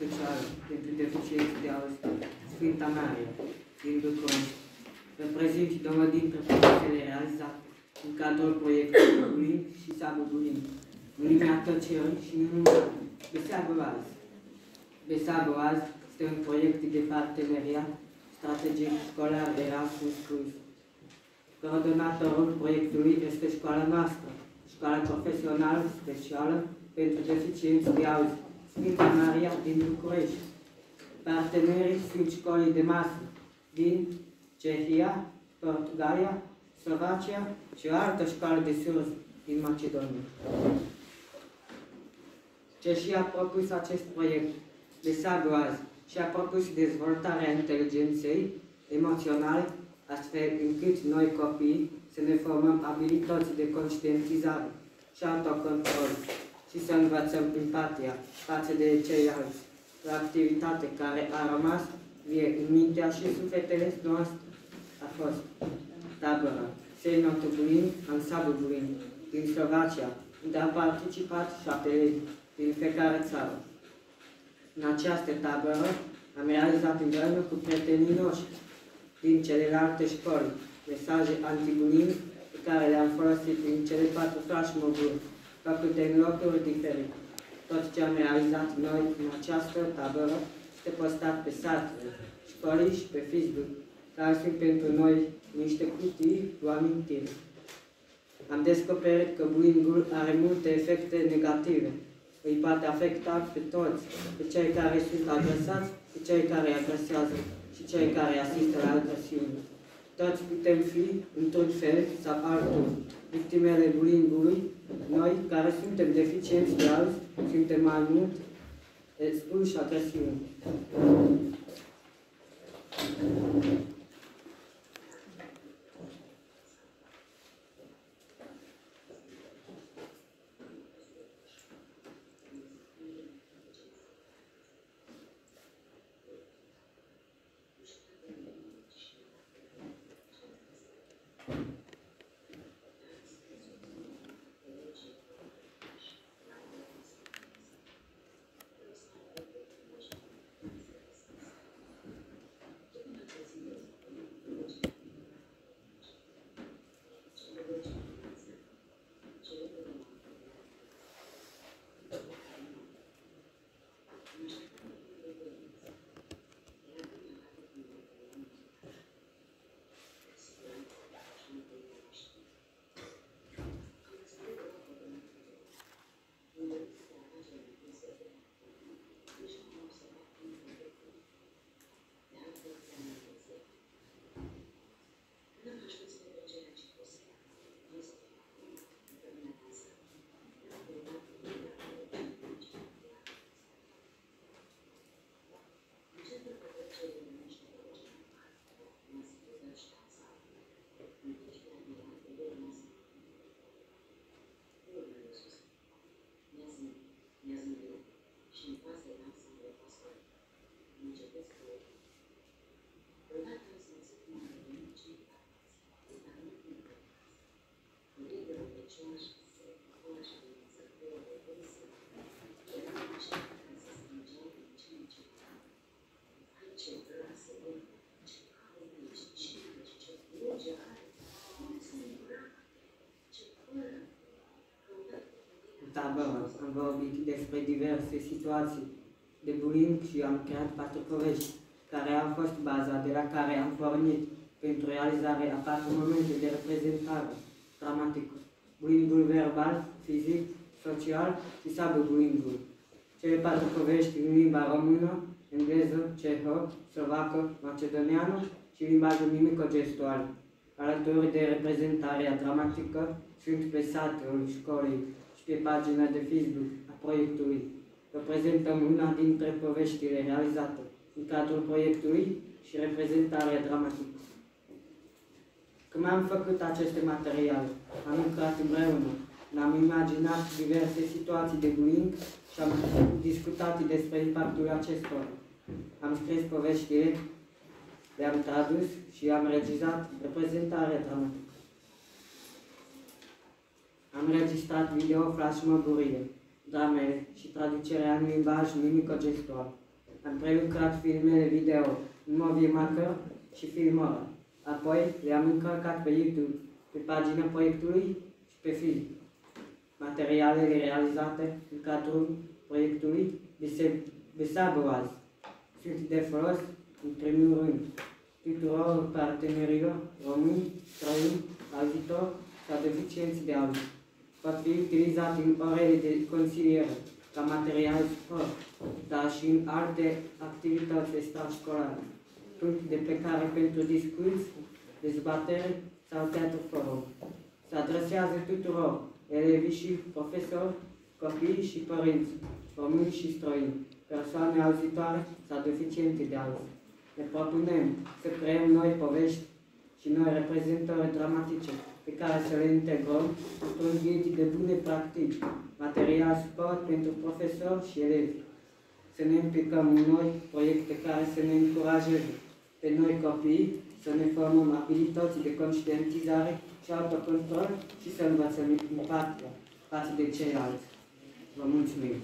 special pentru deficienți de auz Sfânta Maria din București. Reprezint două dintre proiectele realizate în cadrul proiectului Bulin și Sabu Bulin. Lumea tăcerii și minunat Besabu azi. Besabu azi este un proiect de parteneriat strategic școlar Erasmus Cruz. Coordonatorul proiectului este școala noastră, școala profesională specială pentru deficienți de auz, Sfânta Maria din București. Partenerii sunt școlii de masă din Cehia, Portugalia, Slovacia și o altă școală de sus din Macedonia. Cehia a propus acest proiect de saboaz și a propus dezvoltarea inteligenței emoționale, astfel încât noi copii să ne formăm abilități de conștientizare și autocontrol și să învățăm empatia față de ceilalți, o activitate care a rămas vie în mintea și sufletele noastre a fost tabăra. Sejnotu Bulin, Ansabu Bulin, din Slovacia, unde au participat șapte legi din fiecare țară. În această tabără am realizat împreună cu prietenii noștri din celelalte școli mesaje antibulin pe care le-am folosit în cele patru flashmob-uri făcute în locuri diferite. Tot ce am realizat noi în această tabără este postat pe site școlii și pe Facebook, care sunt pentru noi niște cutii cu amintire. Am descoperit că bullying are multe efecte negative. Îi poate afecta pe toți, pe cei care sunt agresați, pe cei care agresează și cei care asistă la agresiune. Toți putem fi, într-un fel sau altul, victimele bullying-ului. Noi, care suntem deficienți de azi, suntem mai mult expuși agresiune. Tabără am vorbit despre diverse situații de bullying și am creat patru povești, care au fost baza de la care am pornit pentru realizarea a patru momente de reprezentare dramatică. Bullyingul verbal, fizic, social și cyberbullying-ul. Cele patru povești în limba română, engleză, cehă, slovacă, macedoniană și limbajul mimico-gestual. Alături de reprezentarea dramatică sunt pe site-ul școlii și pe pagina de Facebook a proiectului. Vă prezentăm una dintre poveștile realizate în cadrul proiectului și reprezentarea dramatică. Când am făcut aceste materiale, am lucrat împreună, ne-am imaginat diverse situații de bullying și am discutat despre impactul acestora. Am scris poveștile, le-am tradus și am regizat reprezentarea dramatică. Am registrat video flashmob-urile, dramele și traducerea în limbaj mimico-gestual. am prelucrat filmele video în Movie Maker și Filmora. Apoi le-am încărcat pe YouTube, pe pagina proiectului și pe film. Materialele realizate în cadrul proiectului de sabă azi sunt de folos, în primul rând, tuturor partenerilor români, străini, auditori sau deficienți de auzit. Pot fi utilizat în orele de consiliere, ca material sport, dar și în alte activități extrașcolare, punct de plecare pentru discuții, dezbatere sau teatru forum. Se adresează tuturor, elevii și profesori, copii și părinți, români și străini, persoane auzitoare sau deficiente de auzit. Ne propunem să creăm noi povești și noi reprezentări dramatice pe care să le integrăm într-un ghid de bune practici, material suport pentru profesori și elevi. Să ne implicăm în noi proiecte care să ne încurajeze pe noi copii să ne formăm abilități de conștientizare și autocontrol și să învățăm empatia față de ceilalți. Vă mulțumim!